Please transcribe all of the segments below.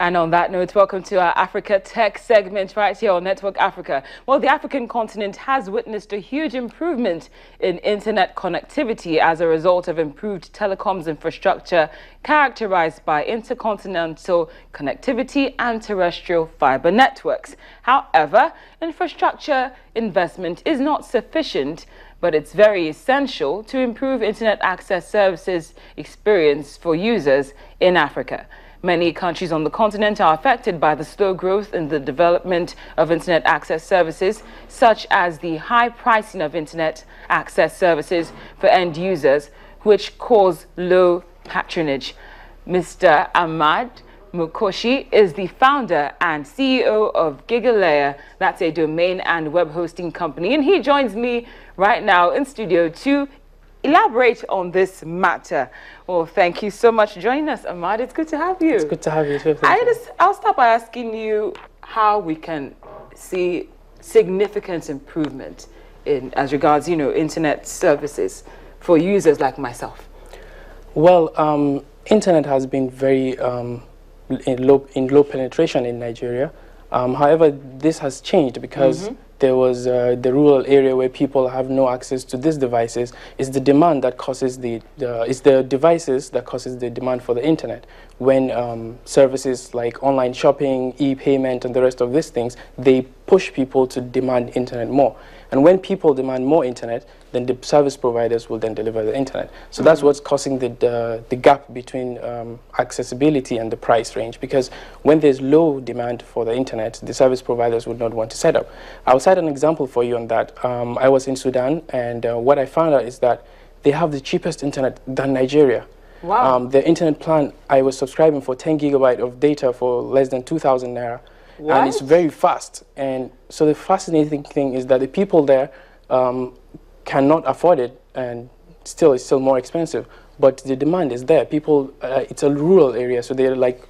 And on that note, welcome to our Africa Tech segment right here on Network Africa. Well, the African continent has witnessed a huge improvement in internet connectivity as a result of improved telecoms infrastructure characterized by intercontinental connectivity and terrestrial fiber networks. However, infrastructure investment is not sufficient but it's very essential to improve internet access services experience for users in Africa. Many countries on the continent are affected by the slow growth in the development of internet access services, such as the high pricing of internet access services for end users, which cause low patronage. Mr. Ahmad Mukoshy is the founder and CEO of GigaLayer. That's a domain and web hosting company. And he joins me right now in studio to elaborate on this matter. Well, thank you so much for joining us, Ahmad. It's good to have you. It's good to have you too. I just, I'll start by asking you how we can see significant improvement in as regards, you know, internet services for users like myself. Well, um, internet has been very um, in low in low penetration in Nigeria. Um, however, this has changed because. Mm -hmm there was uh, the rural area where people have no access to these devices is the demand that causes the, is the devices that causes the demand for the internet. When um, services like online shopping e-payment and the rest of these things they push people to demand internet more and when people demand more internet then the service providers will then deliver the internet. So mm -hmm. that's what's causing the, the, the gap between um, accessibility and the price range because when there's low demand for the internet, the service providers would not want to set up. I'll cite an example for you on that. Um, I was in Sudan and uh, what I found out is that they have the cheapest internet than Nigeria. Wow. Um, the internet plan, I was subscribing for 10 gigabyte of data for less than 2,000 naira. What? And it's very fast. And so the fascinating thing is that the people there um, cannot afford it and still it's still more expensive. But the demand is there. People uh, it's a rural area so they're like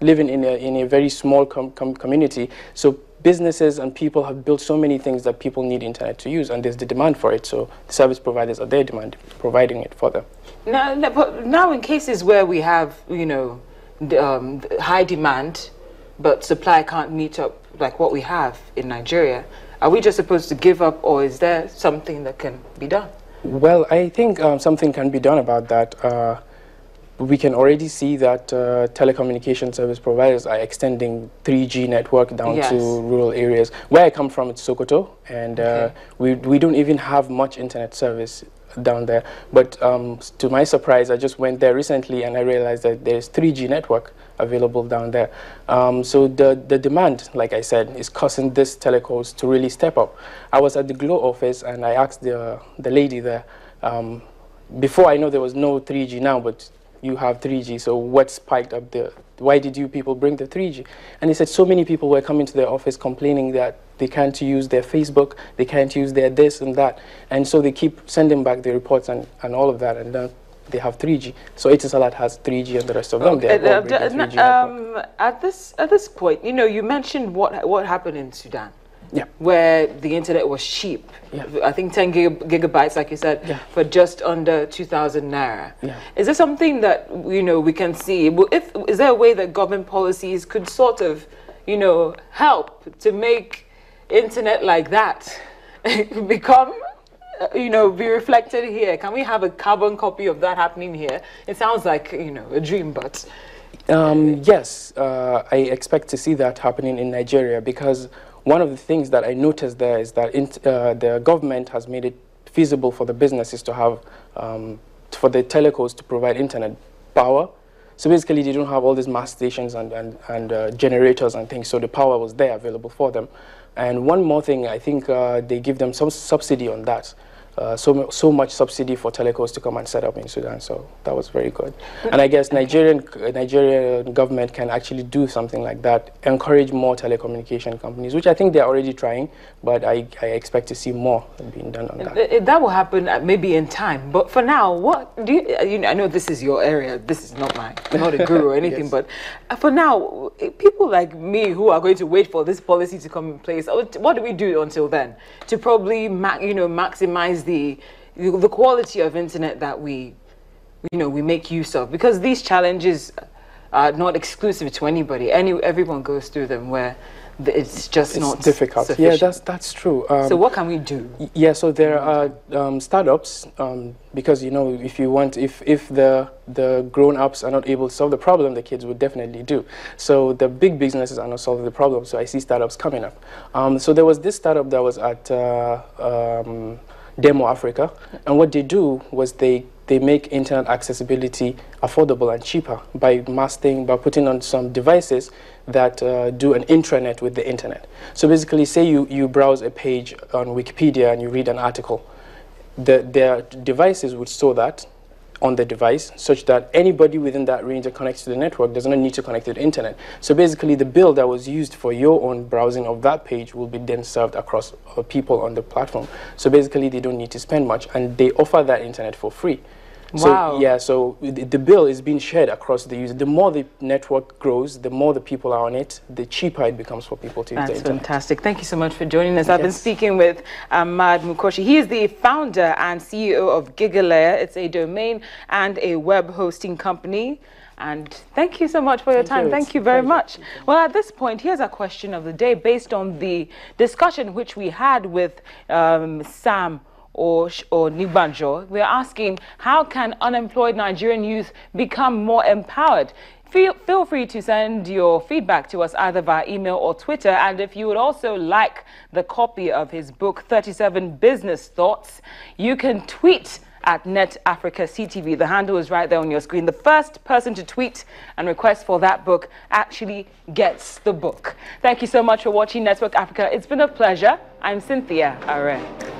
living in a, in a very small com com community. So businesses and people have built so many things that people need internet to use and there's the demand for it. So the service providers are there demand providing it for them. Now, now in cases where we have you know um, high demand but supply can't meet up like what we have in Nigeria are we just supposed to give up or is there something that can be done? Well, I think um, something can be done about that. Uh, we can already see that uh, telecommunication service providers are extending 3G network down yes. to rural areas. Where I come from, it's Sokoto, and uh, we, we don't even have much internet service down there. But um, to my surprise, I just went there recently and I realized that there's 3G network available down there. Um, so the, the demand, like I said, is causing this telecoms to really step up. I was at the Glo office and I asked the, the lady there, um, before I know there was no 3G now, but you have 3G, so what spiked up the, why did you people bring the 3G? And he said so many people were coming to their office complaining that they can't use their Facebook, they can't use their this and that. And so they keep sending back the reports and, and all of that. And then they have 3G. So Etisalat has 3G and the rest of them, they have uh, um, at this At this point, you know, you mentioned what, what happened in Sudan. Yeah. Where the internet was cheap. Yeah. I think 10 gig gigabytes, like you said, yeah. for just under 2,000 naira. Yeah. Is there something that, you know, we can see? If, is there a way that government policies could sort of, you know, help to make internet like that become you know, be reflected here? Can we have a carbon copy of that happening here? It sounds like, you know, a dream, but... Um, yes, uh, I expect to see that happening in Nigeria because one of the things that I noticed there is that uh, the government has made it feasible for the businesses to have, um, for the telecos to provide internet power. So basically, they don't have all these mass stations and, and, and uh, generators and things, so the power was there available for them. And one more thing, I think uh, they give them some subsidy on that uh, so, so much subsidy for telecos to come and set up in Sudan. So that was very good. And I guess Nigerian, Nigerian government can actually do something like that, encourage more telecommunication companies, which I think they're already trying, but I, I expect to see more being done on that. That will happen uh, maybe in time. But for now, what do you, uh, you know, I know this is your area. This is not my, I'm not a guru or anything, yes. but for now, people like me who are going to wait for this policy to come in place, what do we do until then to probably, you know, maximize the the quality of internet that we you know we make use of because these challenges are not exclusive to anybody. Any, everyone goes through them where it's just it's not difficult. Sufficient. Yeah, that's that's true. Um, so what can we do? Yeah, so there are um, startups um, because you know if you want if if the the grown ups are not able to solve the problem, the kids would definitely do. So the big businesses are not solving the problem. So I see startups coming up. Um, so there was this startup that was at uh, um, Demo Africa, and what they do was they they make internet accessibility affordable and cheaper by masking, by putting on some devices that uh, do an intranet with the internet. So basically, say you, you browse a page on Wikipedia and you read an article, the, their devices would store that on the device such that anybody within that range that connects to the network does not need to connect to the internet. So basically the bill that was used for your own browsing of that page will be then served across uh, people on the platform. So basically they don't need to spend much and they offer that internet for free. So, wow. Yeah, so the, the, bill is being shared across the user. The more the network grows, the more the people are on it, the cheaper it becomes for people to That's use the internet. fantastic. Thank you so much for joining us. Yes. I've been speaking with Ahmad Mukoshy. He is the founder and CEO of Gigalayer. It's a domain and a web hosting company. And thank you so much for your thank time. You. Thank you very much. Well, at this point, here's a question of the day based on the discussion which we had with um, Sam or, or we're asking how can unemployed Nigerian youth become more empowered? Feel, feel free to send your feedback to us either via email or Twitter. And if you would also like the copy of his book, 37 Business Thoughts, you can tweet at Net Africa CTV. The handle is right there on your screen. The first person to tweet and request for that book actually gets the book. Thank you so much for watching Network Africa. It's been a pleasure. I'm Cynthia Are.